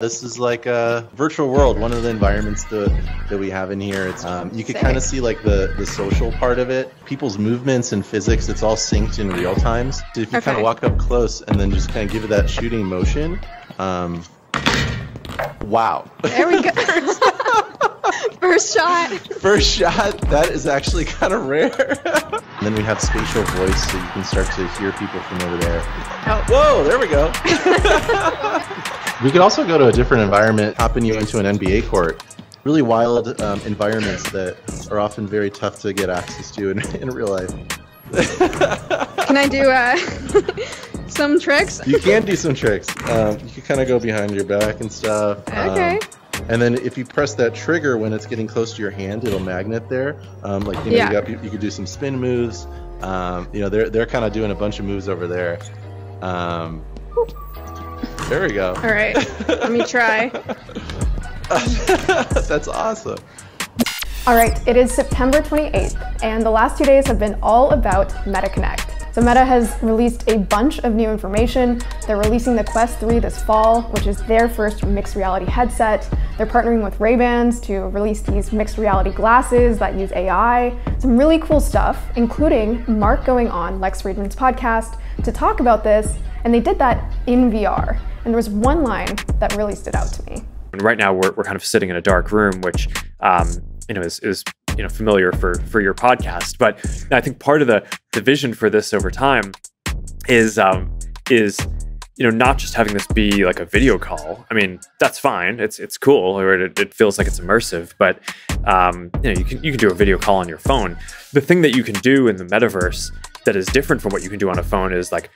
This is like a virtual world. One of the environments that, that we have in here. It's um, you could kind of see like the the social part of it, people's movements and physics. It's all synced in real time. So if you Okay. kind of walk up close and then just kind of give it that shooting motion, um, wow! There we go. First shot. First shot. That is actually kind of rare. and then we have spatial voice, so you can start to hear people from over there. Oh. Whoa! There we go. We could also go to a different environment, hopping you into an NBA court. Really wild um, environments that are often very tough to get access to in, in real life. Can I do uh, some tricks? You can do some tricks. Um, you can kind of go behind your back and stuff. Um, Okay. and then if you press that trigger when it's getting close to your hand, it'll magnet there. Um, like you know, Yeah. you, got, you could do some spin moves. Um, you know, they're they're kind of doing a bunch of moves over there. There we go. All right. Let me try. That's awesome. All right, it is September 28th, and the last two days have been all about MetaConnect. So Meta has released a bunch of new information. They're releasing the Quest 3 this fall, which is their first mixed reality headset. They're partnering with Ray-Bans to release these mixed reality glasses that use AI. Some really cool stuff, including Mark going on Lex Fridman's podcast to talk about this, and they did that in VR. And there was one line that really stood out to me. And right now we're, we're kind of sitting in a dark room, which um, you know is, is you know familiar for for your podcast. But I think part of the the vision for this over time is um, is you know not just having this be like a video call. I mean that's fine. It's it's cool. Or it, it feels like it's immersive. But um, you know you can you can do a video call on your phone. The thing that you can do in the metaverse that is different from what you can do on a phone is like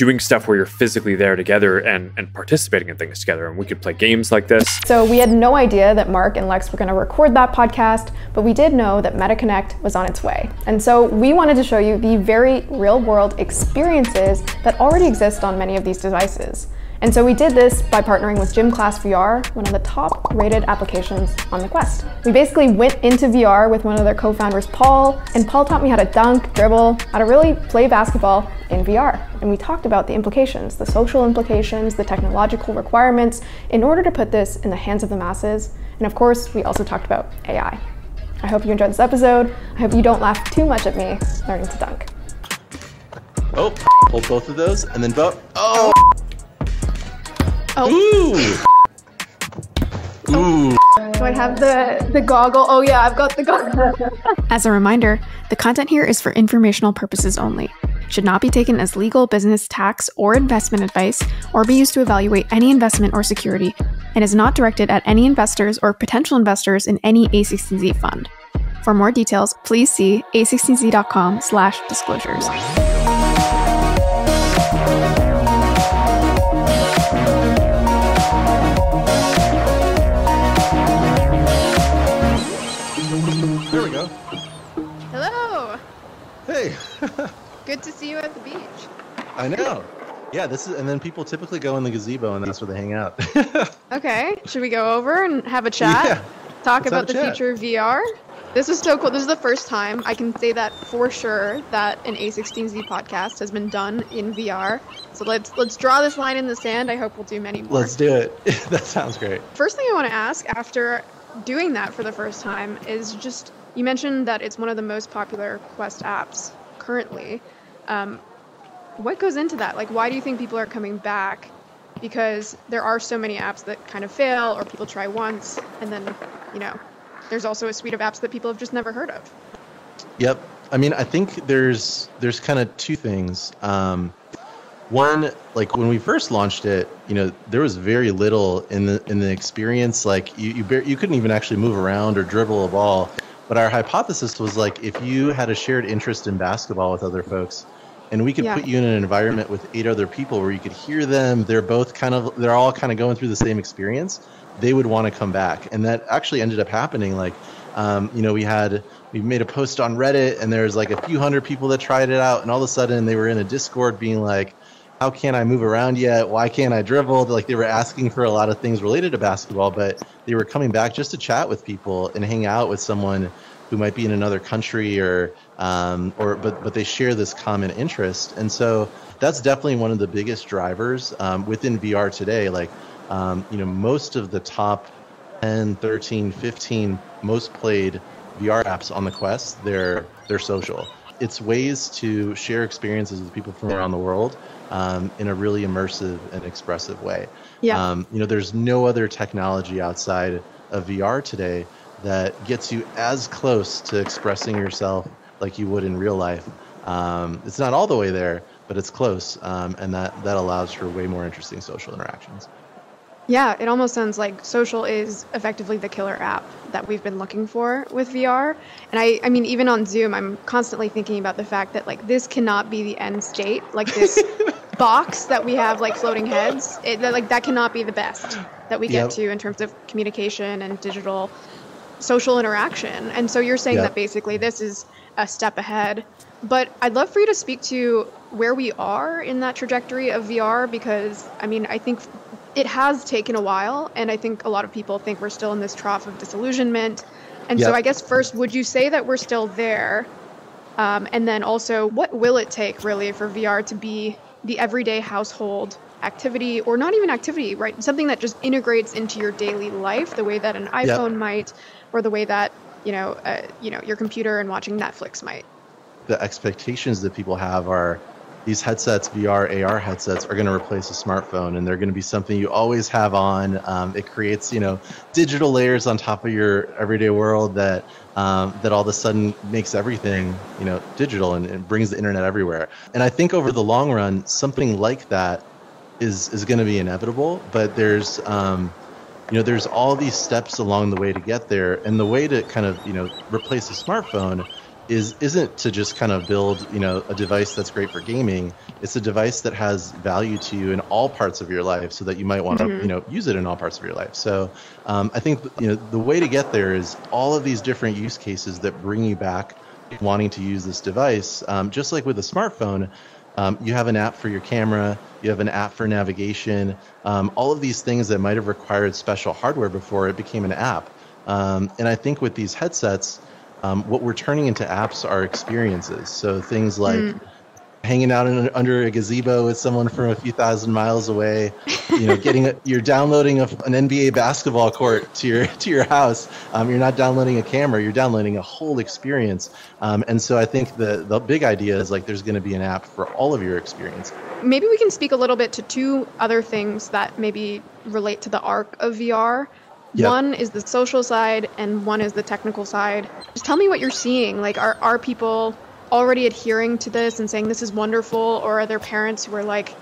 doing stuff where you're physically there together and, and participating in things together. And we could play games like this. So we had no idea that Mark and Lex were going to record that podcast, but we did know that MetaConnect was on its way. And so we wanted to show you the very real-world experiences that already exist on many of these devices. And so we did this by partnering with Gym Class VR, one of the top rated applications on the Quest. We basically went into VR with one of their co-founders, Paul, and Paul taught me how to dunk, dribble, how to really play basketball in VR. And we talked about the implications, the social implications, the technological requirements in order to put this in the hands of the masses. And of course, we also talked about AI. I hope you enjoyed this episode. I hope you don't laugh too much at me learning to dunk. Oh, hold both of those and then vote. Oh. Oh. Ooh. Oh. Ooh. Do I have the, the goggle? Oh yeah, I've got the goggle. As a reminder, the content here is for informational purposes only. Should not be taken as legal, business, tax, or investment advice, or be used to evaluate any investment or security, and is not directed at any investors or potential investors in any A16Z fund. For more details, please see a16z.com slash disclosures. Good to see you at the beach. I know. Yeah, this is, and then people typically go in the gazebo, and that's where they hang out. Okay. Should we go over and have a chat? Yeah. Talk Let's about the chat. future of VR? This is so cool. This is the first time I can say that for sure that an A16Z podcast has been done in VR. So let's let's draw this line in the sand. I hope we'll do many more. Let's do it. that sounds great. First thing I want to ask after doing that for the first time is just you mentioned that it's one of the most popular Quest apps currently. Um, what goes into that? Like, why do you think people are coming back? Because there are so many apps that kind of fail or people try once and then, you know, there's also a suite of apps that people have just never heard of. Yep. I mean, I think there's there's kind of two things. Um, one, like when we first launched it, you know, there was very little in the in the experience. Like you you, bar- you couldn't even actually move around or dribble a ball. But our hypothesis was like if you had a shared interest in basketball with other folks, and we could Yeah. put you in an environment with eight other people where you could hear them, they're both kind of they're all kind of going through the same experience. They would want to come back, and that actually ended up happening. Like, um, you know, we had we made a post on Reddit, and there's like a few hundred people that tried it out, and all of a sudden they were in a Discord being like, "How can't I move around yet? Why can't I dribble?" Like they were asking for a lot of things related to basketball, but they were coming back just to chat with people and hang out with someone who might be in another country or um, or but but they share this common interest, and so that's definitely one of the biggest drivers um, within VR today. Like um, you know, most of the top 10, 13, 15 most played VR apps on the Quest, they're they're social. It's ways to share experiences with people from around the world um, in a really immersive and expressive way. Yeah. Um, you know, there's no other technology outside of VR today that gets you as close to expressing yourself like you would in real life. Um, it's not all the way there, but it's close, um, and that that allows for way more interesting social interactions. Yeah, it almost sounds like social is effectively the killer app that we've been looking for with VR. And I, I mean, even on Zoom, I'm constantly thinking about the fact that like this cannot be the end state. Like this box that we have like floating heads, it, like that cannot be the best that we get Yep. to in terms of communication and digital social interaction. And so you're saying Yep. that basically this is a step ahead. But I'd love for you to speak to where we are in that trajectory of VR because I mean, I think it has taken a while and I think a lot of people think we're still in this trough of disillusionment. And so I guess first, would you say that we're still there? Um, and then also, what will it take really for VR to be the everyday household activity, or not even activity, right? Something that just integrates into your daily life, the way that an iPhone might, or the way that you know, uh, you know, your computer and watching Netflix might. the expectations that people have are these headsets, VR, AR headsets, are going to replace a smartphone, and they're going to be something you always have on. Um, it creates, you know, digital layers on top of your everyday world that um, that all of a sudden makes everything, you know, digital and, and brings the internet everywhere. And I think over the long run, something like that is is going to be inevitable. But there's um, you know there's all these steps along the way to get there and the way to kind of you know replace a smartphone is isn't to just kind of build you know a device that's great for gaming. It's a device that has value to you in all parts of your life so that you might want to Mhm. you know use it in all parts of your life. So um, i think you know the way to get there is all of these different use cases that bring you back wanting to use this device. Um, just like with a smartphone um, you have an app for your camera you have an app for navigation um, all of these things that might have required special hardware before it became an app. Um, and i think with these headsets um, what we're turning into apps are experiences. So things like hanging out in, under a gazebo with someone from a few thousand miles away you know getting a, you're downloading a, an nba basketball court to your to your house. Um, you're not downloading a camera you're downloading a whole experience. Um, and so i think the the big idea is like there's going to be an app for all of your experience. Maybe we can speak a little bit to two other things that maybe relate to the arc of VR. Yep. One is the social side, and one is the technical side. Just tell me what you're seeing. Like, are are people already adhering to this and saying this is wonderful, or are there parents who are like,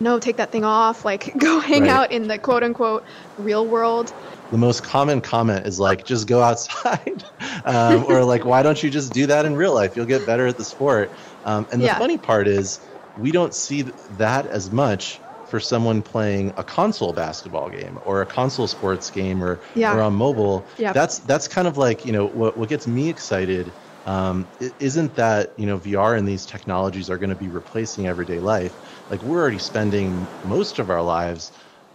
no, take that thing off, like go hang Right. out in the quote unquote real world? the most common comment is like just go outside um, or like why don't you just do that in real life you'll get better at the sport um, and the Yeah. funny part is we don't see that as much for someone playing a console basketball game or a console sports game or, Yeah. or on mobile Yeah. that's that's kind of like you know what, what gets me excited um, isn't that you know VR and these technologies are going to be replacing everyday life. Like we're already spending most of our lives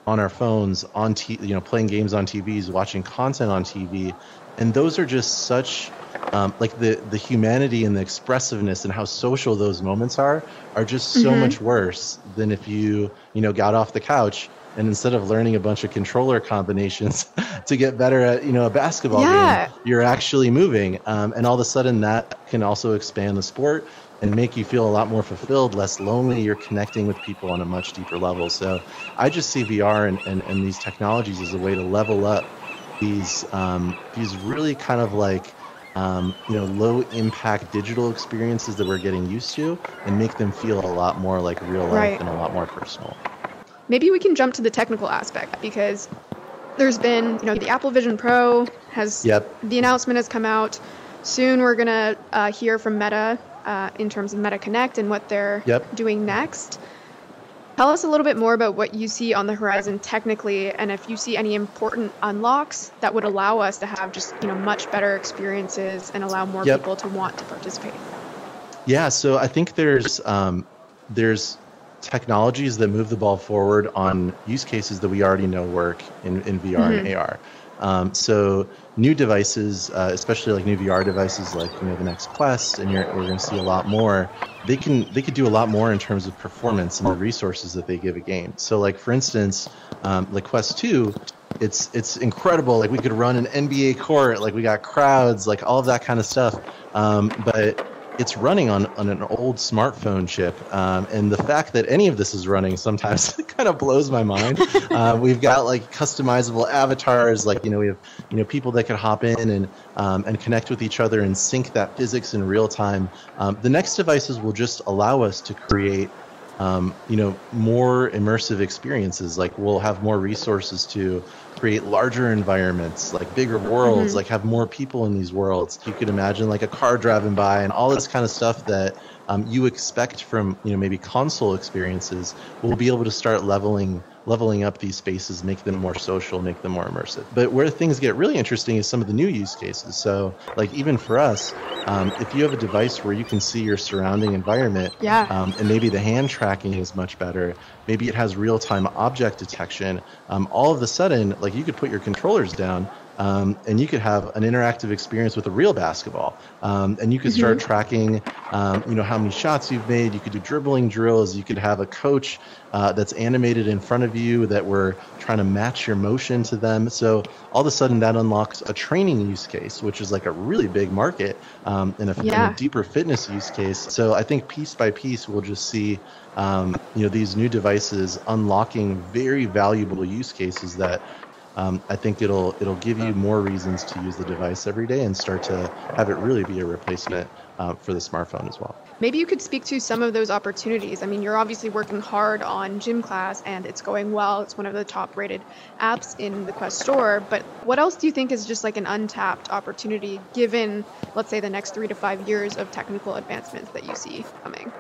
on our phones, on t- you know playing games on TVs, watching content on TV, and those are just such um, like the the humanity and the expressiveness and how social those moments are are just so Mhm. much worse than if you you know got off the couch and instead of learning a bunch of controller combinations to get better at you know a basketball Yeah. game you're actually moving um, and all of a sudden that can also expand the sport and make you feel a lot more fulfilled less lonely you're connecting with people on a much deeper level so i just see vr and, and, and these technologies as a way to level up these um, these really kind of like um, you know low impact digital experiences that we're getting used to and make them feel a lot more like real life Right. and a lot more personal Maybe we can jump to the technical aspect because there's been, you know, the Apple Vision Pro has Yep. the announcement has come out. Soon we're gonna uh, hear from Meta uh, in terms of Meta Connect and what they're Yep. doing next. Tell us a little bit more about what you see on the horizon technically, and if you see any important unlocks that would allow us to have just you know much better experiences and allow more Yep. people to want to participate. Yeah, so I think there's um, there's technologies that move the ball forward on use cases that we already know work in, in VR mm-hmm. and AR. Um, so new devices, uh, especially like new VR devices, like you know the next Quest, and we're going to see a lot more. They can they could do a lot more in terms of performance and the resources that they give a game. So like for instance, um, like Quest Two, it's it's incredible. Like we could run an NBA court, like we got crowds, like all of that kind of stuff. Um, but it's running on, on an old smartphone chip. Um, and the fact that any of this is running sometimes kind of blows my mind. Uh, we've got like customizable avatars, like, you know, we have, you know, people that can hop in and, um, and connect with each other and sync that physics in real time. Um, the next devices will just allow us to create um, you know, more immersive experiences. Like we'll have more resources to create larger environments, like bigger worlds, mm-hmm. like have more people in these worlds. You could imagine like a car driving by and all this kind of stuff that um, you expect from you know maybe console experiences. We'll be able to start leveling leveling up these spaces, make them more social, make them more immersive. But where things get really interesting is some of the new use cases. So, like even for us, um, if you have a device where you can see your surrounding environment, yeah. Um, and maybe the hand tracking is much better, maybe it has real-time object detection. Um, all of a sudden, like you could put your controllers down um, and you could have an interactive experience with a real basketball. Um, and you could start mm-hmm. tracking, um, you know, how many shots you've made. You could do dribbling drills. You could have a coach uh, that's animated in front of you that we're trying to match your motion to them. So all of a sudden that unlocks a training use case, which is like a really big market um, and, a, yeah. and, a, deeper fitness use case. So I think piece by piece we'll just see, um, you know, these new devices unlocking very valuable use cases that um, I think it'll it'll give you more reasons to use the device every day and start to have it really be a replacement uh, for the smartphone as well. Maybe you could speak to some of those opportunities. I mean, you're obviously working hard on Gym Class and it's going well. It's one of the top rated apps in the Quest store. But what else do you think is just like an untapped opportunity given, let's say, the next three to five years of technical advancements that you see coming?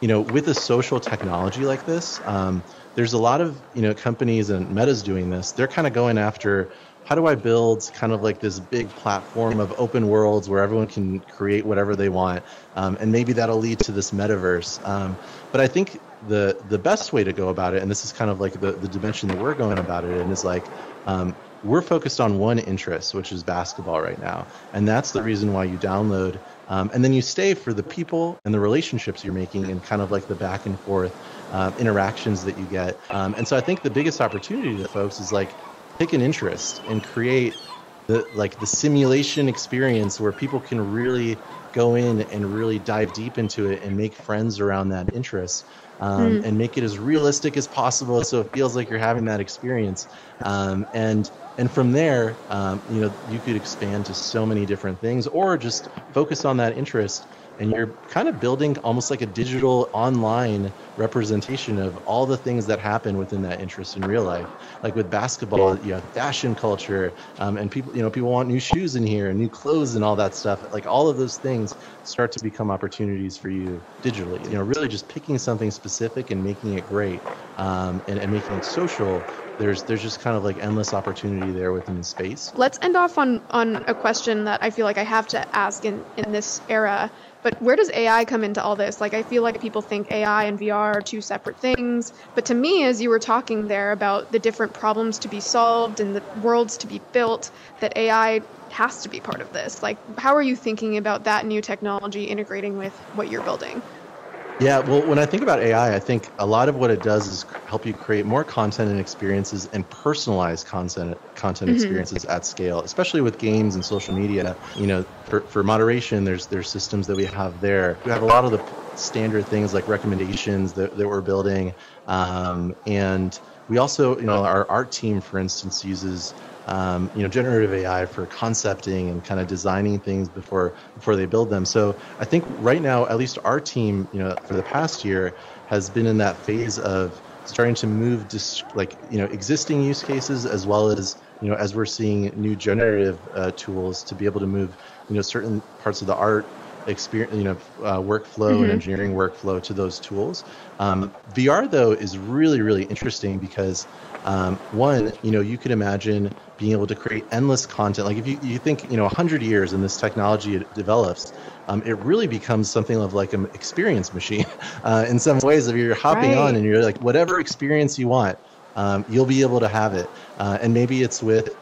You know, with a social technology like this, um, there's a lot of you know companies and Meta's doing this. They're kind of going after how do I build kind of like this big platform of open worlds where everyone can create whatever they want, um, and maybe that'll lead to this metaverse. Um, but I think the the best way to go about it, and this is kind of like the the dimension that we're going about it in, is like um, we're focused on one interest, which is basketball right now, and that's the reason why you download. Um, and then you stay for the people and the relationships you're making, and kind of like the back and forth uh, interactions that you get. Um, and so I think the biggest opportunity to folks is like pick an interest and create the like the simulation experience where people can really go in and really dive deep into it and make friends around that interest um, mm. and make it as realistic as possible so it feels like you're having that experience um, and and from there um, you know you could expand to so many different things or just focus on that interest and you're kind of building almost like a digital online representation of all the things that happen within that interest in real life like with basketball you have fashion culture um, and people you know people want new shoes in here and new clothes and all that stuff like all of those things start to become opportunities for you digitally you know really just picking something specific and making it great um, and, and making it social there's there's just kind of like endless opportunity there within the space. Let's end off on on a question that I feel like I have to ask in in this era. But where does AI come into all this? Like, I feel like people think AI and VR are two separate things. But to me, as you were talking there about the different problems to be solved and the worlds to be built, that AI has to be part of this. Like, how are you thinking about that new technology integrating with what you're building? Yeah, well, when I think about AI, I think a lot of what it does is help you create more content and experiences and personalize content content mm-hmm. experiences at scale, especially with games and social media. You know, for, for moderation, there's there's systems that we have there. We have a lot of the standard things like recommendations that, that we're building, um, and we also, you know, our art team, for instance, uses um, you know, generative AI for concepting and kind of designing things before before they build them. So I think right now, at least our team, you know, for the past year, has been in that phase of starting to move just like you know existing use cases as well as you know as we're seeing new generative uh, tools to be able to move you know certain parts of the art experience, you know, uh, workflow mm-hmm. and engineering workflow to those tools. Um, VR though is really really interesting because um, one, you know, you could imagine being able to create endless content. Like if you, you think, you know, 100 years and this technology develops, um, it really becomes something of like an experience machine uh, in some ways. If you're hopping right. on and you're like, whatever experience you want, um, you'll be able to have it. Uh, and maybe it's with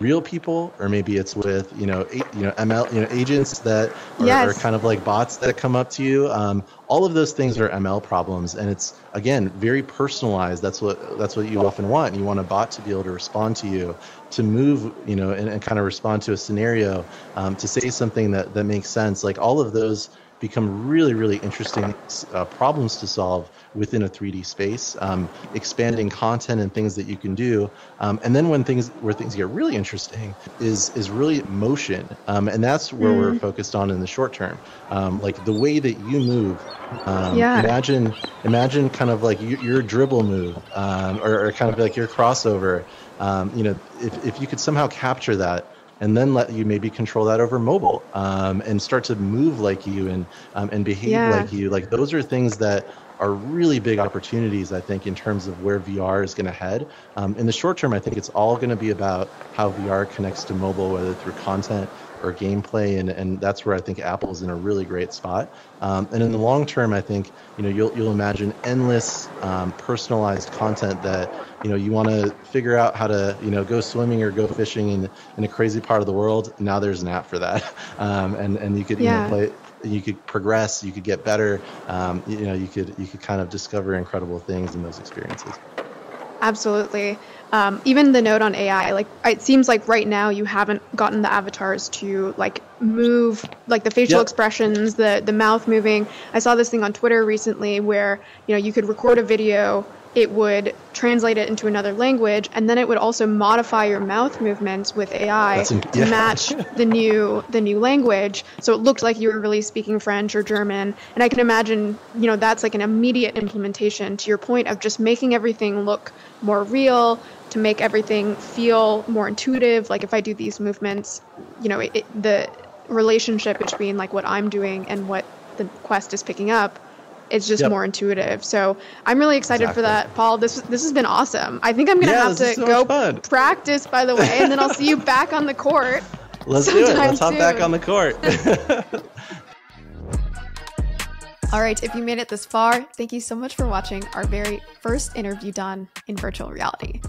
real people or maybe it's with you know a, you know ml you know agents that are, yes. are, kind of like bots that come up to you. Um, all of those things are ml problems and it's again very personalized. That's what that's what you often want. You want a bot to be able to respond to you to move you know and, and kind of respond to a scenario um, to say something that that makes sense. Like all of those become really, really interesting uh, problems to solve within a 3D space, um, expanding content and things that you can do. Um, and then when things where things get really interesting is is really motion, um, and that's where mm. we're focused on in the short term. Um, like the way that you move. Um, yeah. Imagine imagine kind of like your, your dribble move, um, or, or, kind of like your crossover. you know, if if you could somehow capture that and then let you maybe control that over mobile um, and start to move like you and um, and behave yeah. like you. Like those are things that are really big opportunities, I think, in terms of where VR is going to head. Um, in the short term, I think it's all going to be about how VR connects to mobile, whether through content or gameplay, and, and that's where I think Apple's in a really great spot. Um, and in the long term, I think you know you'll you'll imagine endless um, personalized content that you know you want to figure out how to you know go swimming or go fishing in in a crazy part of the world. Now there's an app for that, um, and and you could yeah. you know, play you could progress, you could get better. Um, you know, you could you could kind of discover incredible things in those experiences. Absolutely. Um, even the note on AI, like it seems like right now you haven't gotten the avatars to like move, like the facial yep. expressions, the the mouth moving. I saw this thing on Twitter recently where you know you could record a video it would translate it into another language and then it would also modify your mouth movements with AI in, yeah. to match the new the new language so it looked like you were really speaking French or German and I can imagine you know that's like an immediate implementation to your point of just making everything look more real to make everything feel more intuitive like if I do these movements you know it, it, the relationship between like what I'm doing and what the quest is picking up it's just yep. more intuitive. So I'm really excited exactly. for that, Paul. This this has been awesome. I think I'm gonna yeah, have to so go practice, by the way, and then I'll see you back on the court. Let's do it. Let's hop back on the court. All right, if you made it this far, thank you so much for watching our very first interview done in virtual reality.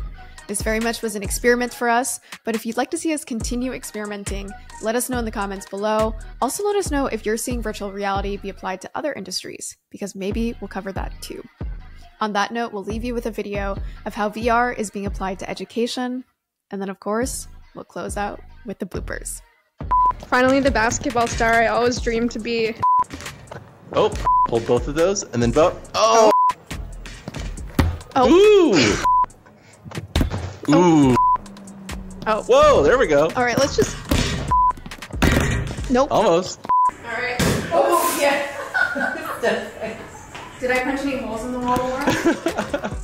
This very much was an experiment for us, but if you'd like to see us continue experimenting, let us know in the comments below. Also, let us know if you're seeing virtual reality be applied to other industries, because maybe we'll cover that too. On that note, we'll leave you with a video of how VR is being applied to education, and then, of course, we'll close out with the bloopers. Finally, the basketball star I always dreamed to be. Oh, hold both of those, and then both. Oh. oh! Oh! Ooh! Ooh. Oh. Whoa, there we go. All right, let's just. Nope. Almost. All right. Oh, yeah. Did I punch any holes in the wall?